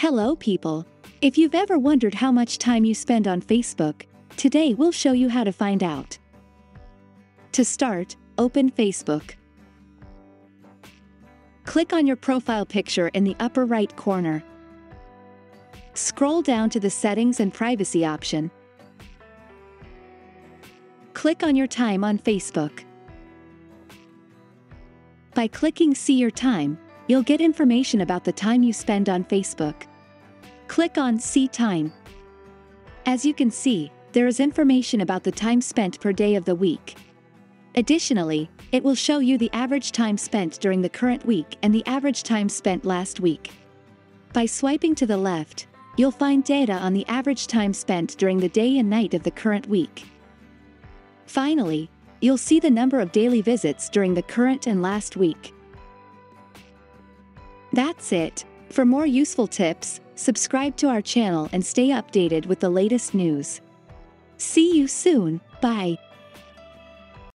Hello, people. If you've ever wondered how much time you spend on Facebook, today we'll show you how to find out. To start, open Facebook. Click on your profile picture in the upper right corner. Scroll down to the Settings and Privacy option. Click on your time on Facebook. By clicking See Your Time, you'll get information about the time you spend on Facebook. Click on See Time. As you can see, there is information about the time spent per day of the week. Additionally, it will show you the average time spent during the current week and the average time spent last week. By swiping to the left, you'll find data on the average time spent during the day and night of the current week. Finally, you'll see the number of daily visits during the current and last week. That's it. For more useful tips, subscribe to our channel and stay updated with the latest news. See you soon, bye.